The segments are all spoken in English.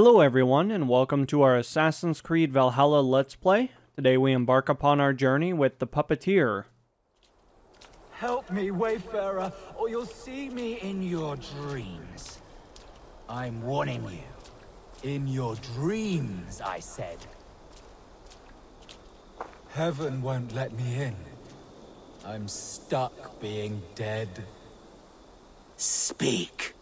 Hello, everyone, and welcome to our Assassin's Creed Valhalla Let's Play. Today we embark upon our journey with the Puppeteer. Help me, Wayfarer, or you'll see me in your dreams. I'm warning you. In your dreams, I said. Heaven won't let me in. I'm stuck being dead. Speak.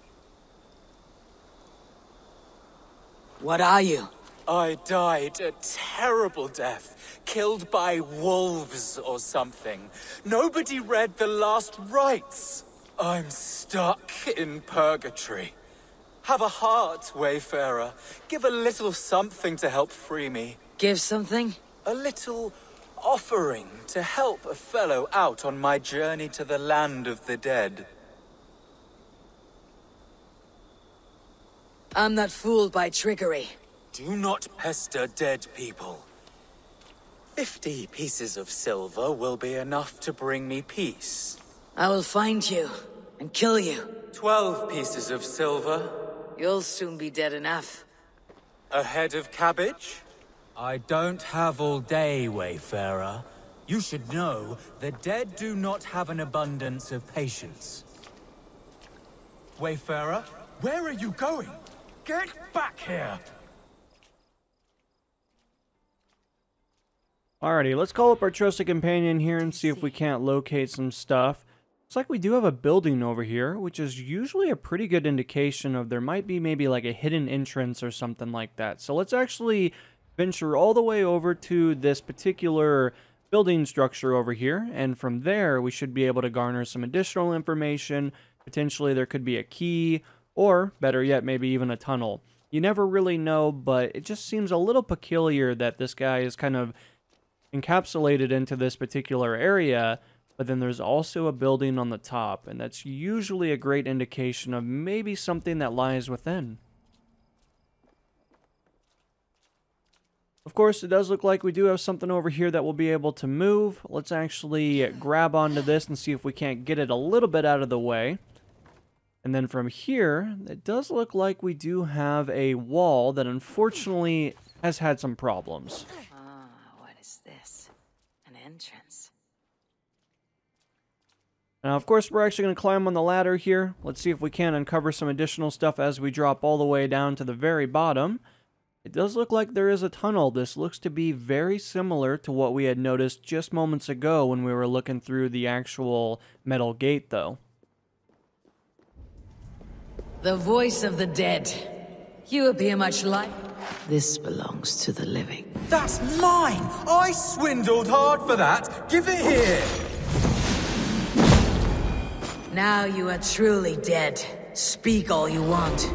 What are you? I died a terrible death, killed by wolves or something. Nobody read the last rites. I'm stuck in purgatory. Have a heart, Wayfarer. Give a little something to help free me. Give something? A little offering to help a fellow out on my journey to the land of the dead. I'm not fooled by trickery. Do not pester dead people. Fifty pieces of silver will be enough to bring me peace. I will find you and kill you. Twelve pieces of silver. You'll soon be dead enough. A head of cabbage? I don't have all day, Wayfarer. You should know the dead do not have an abundance of patience. Wayfarer, where are you going? Get back here! Alrighty, let's call up our trusted companion here and see if we can't locate some stuff. Looks like we do have a building over here, which is usually a pretty good indication of there might be maybe like a hidden entrance or something like that. So let's actually venture all the way over to this particular building structure over here, and from there we should be able to garner some additional information. Potentially there could be a key, or better yet, maybe even a tunnel. You never really know, but it just seems a little peculiar that this guy is kind of encapsulated into this particular area, but then there's also a building on the top, and that's usually a great indication of maybe something that lies within. Of course, it does look like we do have something over here that we'll be able to move. Let's actually grab onto this and see if we can't get it a little bit out of the way. And then from here, it does look like we do have a wall that unfortunately has had some problems. Ah, what is this? An entrance. Now, of course, we're actually going to climb on the ladder here. Let's see if we can uncover some additional stuff as we drop all the way down to the very bottom. It does look like there is a tunnel. This looks to be very similar to what we had noticed just moments ago when we were looking through the actual metal gate, though. The voice of the dead. You appear much like. This belongs to the living. That's mine! I swindled hard for that! Give it here! Now you are truly dead. Speak all you want.